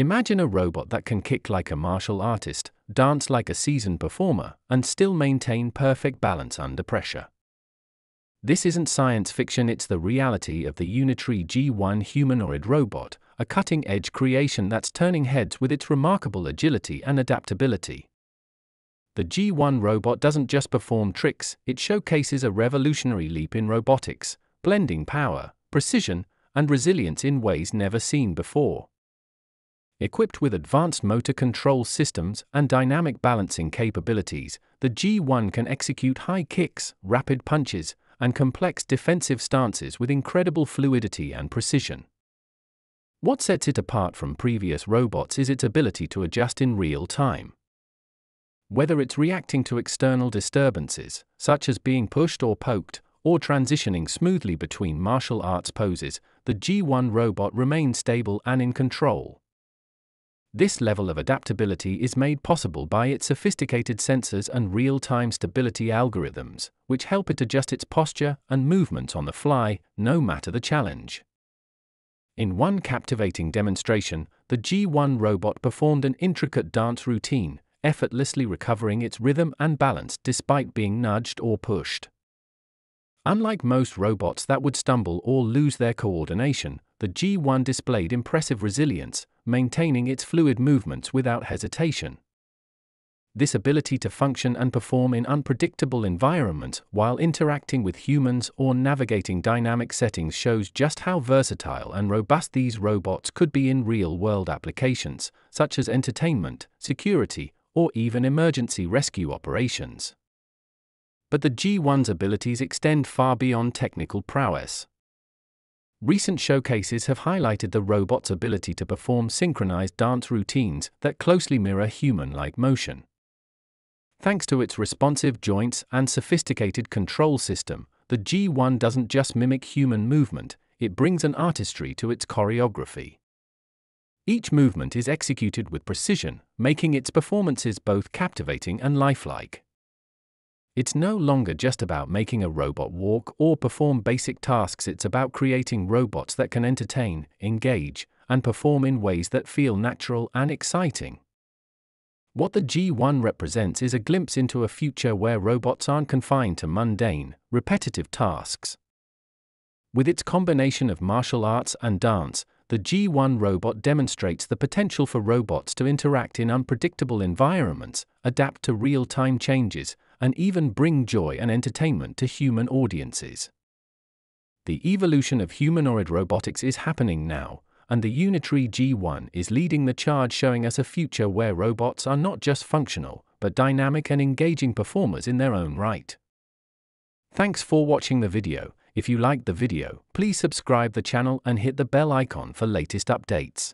Imagine a robot that can kick like a martial artist, dance like a seasoned performer, and still maintain perfect balance under pressure. This isn't science fiction, it's the reality of the Unitree G1 humanoid robot, a cutting edge creation that's turning heads with its remarkable agility and adaptability. The G1 robot doesn't just perform tricks, it showcases a revolutionary leap in robotics, blending power, precision, and resilience in ways never seen before. Equipped with advanced motor control systems and dynamic balancing capabilities, the G1 can execute high kicks, rapid punches, and complex defensive stances with incredible fluidity and precision. What sets it apart from previous robots is its ability to adjust in real time. Whether it's reacting to external disturbances, such as being pushed or poked, or transitioning smoothly between martial arts poses, the G1 robot remains stable and in control. This level of adaptability is made possible by its sophisticated sensors and real time stability algorithms, which help it adjust its posture and movements on the fly, no matter the challenge. In one captivating demonstration, the G1 robot performed an intricate dance routine, effortlessly recovering its rhythm and balance despite being nudged or pushed. Unlike most robots that would stumble or lose their coordination, the G1 displayed impressive resilience, maintaining its fluid movements without hesitation. This ability to function and perform in unpredictable environments while interacting with humans or navigating dynamic settings shows just how versatile and robust these robots could be in real world applications, such as entertainment, security, or even emergency rescue operations but the G1's abilities extend far beyond technical prowess. Recent showcases have highlighted the robot's ability to perform synchronized dance routines that closely mirror human like motion. Thanks to its responsive joints and sophisticated control system, the G1 doesn't just mimic human movement, it brings an artistry to its choreography. Each movement is executed with precision, making its performances both captivating and lifelike. It's no longer just about making a robot walk or perform basic tasks, it's about creating robots that can entertain, engage, and perform in ways that feel natural and exciting. What the G1 represents is a glimpse into a future where robots aren't confined to mundane, repetitive tasks. With its combination of martial arts and dance, the G1 robot demonstrates the potential for robots to interact in unpredictable environments, adapt to real time changes, and even bring joy and entertainment to human audiences. The evolution of humanoid robotics is happening now, and the Unitree G1 is leading the charge, showing us a future where robots are not just functional, but dynamic and engaging performers in their own right. Thanks for watching the video. If you liked the video, please subscribe the channel and hit the bell icon for latest updates.